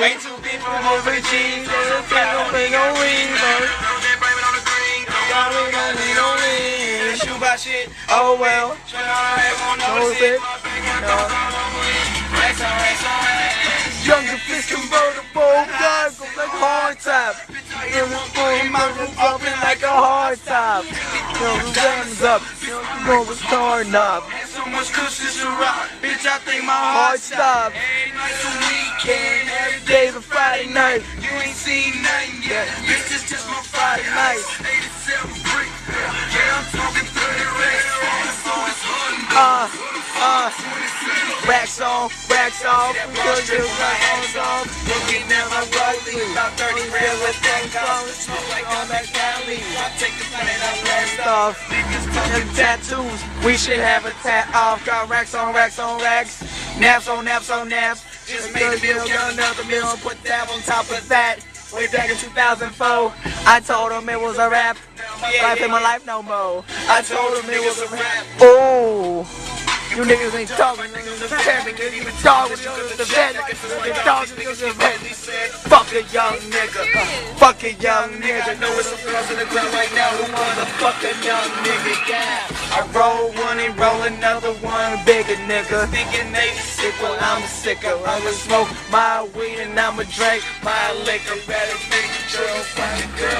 Way too big for over the cheese. Don't make no ring, Shoot shit. Oh well. No it. Younger fist convertible, guys go like hard top. Open like a hard top. Know, the up. Know, the star knob. So much cushion to rock. Bitch, I think my heart stop. Every night's a weekend. Every Day's a Friday night. You ain't seen nothing yet. Bitch, it's just my Friday Night. night. 87 brick. Yeah, I'm talking 30 racks. So it's. Uh, uh. Racks on, racks off. We Brush could my hands off. Looking at my rollie. About 30 real with that cost. Smoke like I'm at Cali. I take the plane, I blast off. stuff. Niggas talking tattoos, we should have a tat off. Got racks on racks on racks. Naps on naps on naps. Just made a meal, got another meal, put that on top of that. Way back in 2004, I told him it was a rap. Life in my life no more. I told him it was a rap. Oh, you niggas ain't talking. Niggas is capping. You even talking. Niggas the vet. You talking. Niggas the vet. Fuck a young nigga. Fuck a young nigga. know it's some girls in the ground right now who motherfucking young nigga yeah. I roll one and roll another one bigger nigga. Thinking they sick, Well, I'm sicker. I'ma smoke my weed and I'ma drink my liquor. better make find a girl